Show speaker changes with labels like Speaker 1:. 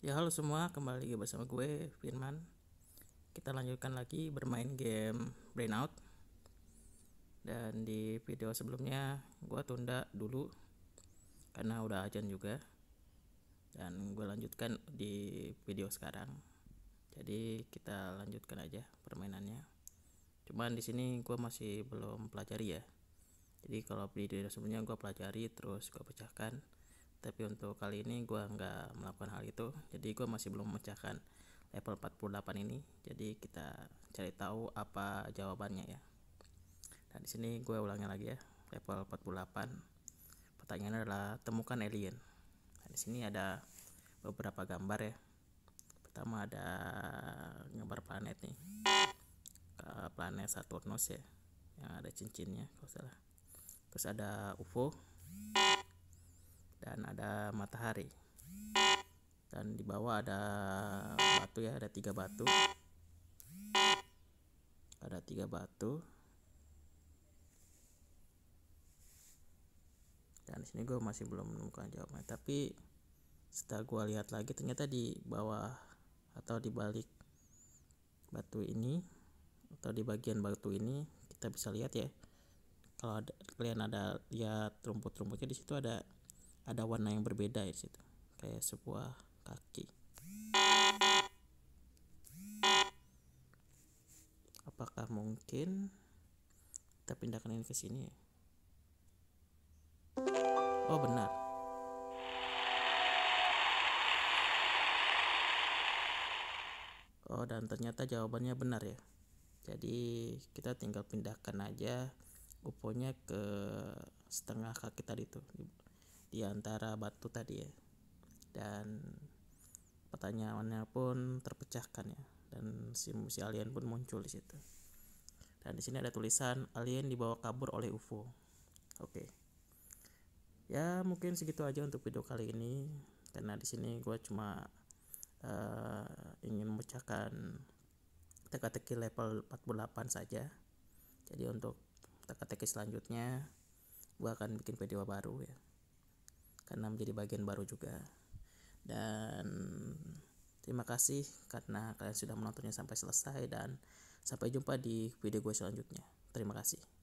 Speaker 1: Ya halo semua, kembali lagi bersama gue Firman. Kita lanjutkan lagi bermain game Brainout. Dan di video sebelumnya gue tunda dulu karena udah ajan juga. Dan gue lanjutkan di video sekarang. Jadi kita lanjutkan aja permainannya. Cuman di sini gue masih belum pelajari ya. Jadi kalau video sebelumnya gue pelajari terus gue pecahkan tapi untuk kali ini gue nggak melakukan hal itu. Jadi gue masih belum memecahkan level 48 ini. Jadi kita cari tahu apa jawabannya ya. Nah di sini gue ulangi lagi ya level 48 pertanyaannya adalah temukan alien. Nah, di sini ada beberapa gambar ya. Pertama ada gambar planet nih. Planet Saturnus ya yang ada cincinnya kalau salah. Terus ada UFO dan ada matahari. Dan di bawah ada batu ya ada tiga batu. Ada tiga batu. Dan di sini gue masih belum menemukan jawabannya. Tapi setelah gue lihat lagi ternyata di bawah atau di balik batu ini atau di bagian batu ini kita bisa lihat ya kalau ada, kalian ada lihat rumput-rumputnya di situ ada ada warna yang berbeda di situ kayak sebuah kaki. Apakah mungkin kita pindahkan ini ke sini? Oh benar. Oh dan ternyata jawabannya benar ya. Jadi kita tinggal pindahkan aja uponya ke setengah kaki tadi tuh di antara batu tadi ya. Dan pertanyaannya pun terpecahkan ya. Dan si, si alien pun muncul di situ. Dan di sini ada tulisan alien dibawa kabur oleh UFO oke. Ya mungkin segitu aja untuk video kali ini. Karena di sini gue cuma uh, ingin memecahkan teka-teki level 48 saja. Jadi untuk teka-teki selanjutnya gue akan bikin video baru ya karena menjadi bagian baru juga. Dan terima kasih karena kalian sudah menontonnya sampai selesai dan sampai jumpa di video gue selanjutnya. Terima kasih